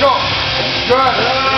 Go. Good.